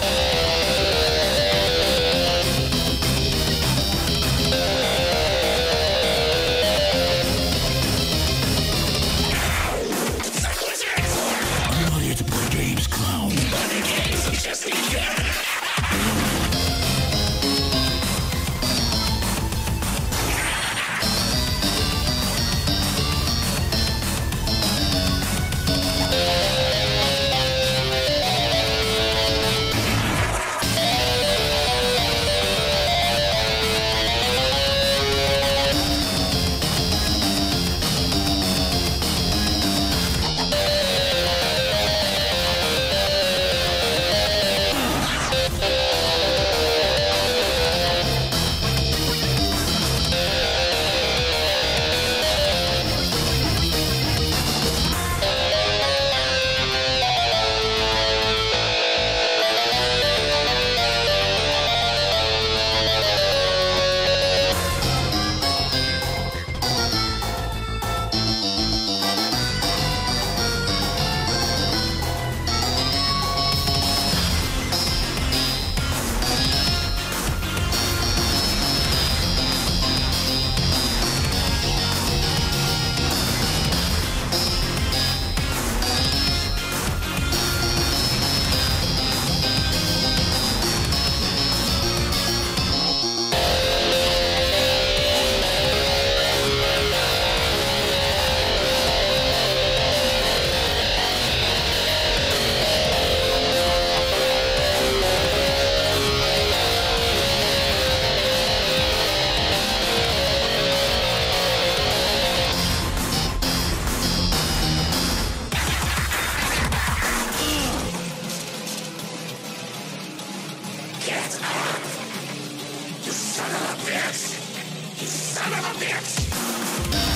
Yeah. You son of a bitch! You son of a bitch!